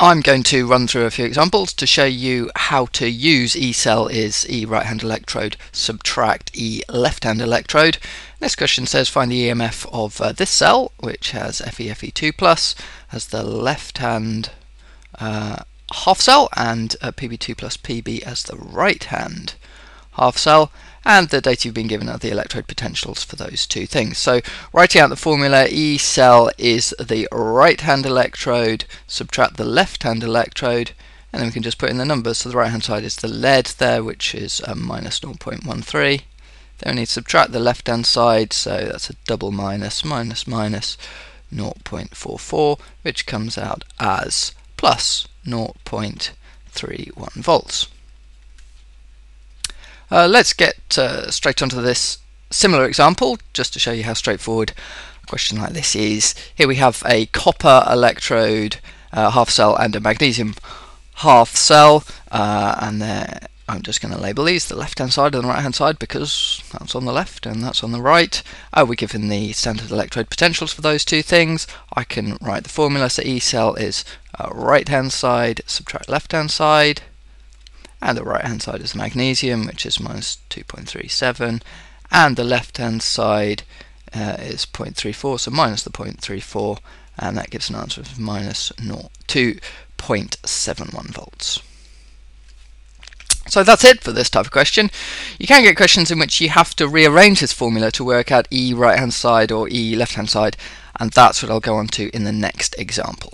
I'm going to run through a few examples to show you how to use E cell is E right hand electrode subtract E left hand electrode. This question says find the EMF of uh, this cell which has FeFe2 plus as the left hand uh, half cell and uh, Pb2 plus Pb as the right hand half cell and the data you've been given are the electrode potentials for those two things. So writing out the formula, E cell is the right hand electrode, subtract the left hand electrode, and then we can just put in the numbers. So the right hand side is the lead there, which is um, minus 0.13. Then we need to subtract the left hand side, so that's a double minus, minus, minus 0.44, which comes out as plus 0.31 volts. Uh, let's get uh, straight onto this similar example just to show you how straightforward a question like this is. Here we have a copper electrode uh, half cell and a magnesium half cell uh, and I'm just going to label these the left hand side and the right hand side because that's on the left and that's on the right. Uh, we're given the standard electrode potentials for those two things. I can write the formula so E cell is uh, right hand side subtract left hand side and the right hand side is magnesium which is minus 2.37 and the left hand side uh, is 0.34 so minus the 0.34 and that gives an answer of minus 2.71 volts. So that's it for this type of question. You can get questions in which you have to rearrange this formula to work out E right hand side or E left hand side and that's what I'll go on to in the next example.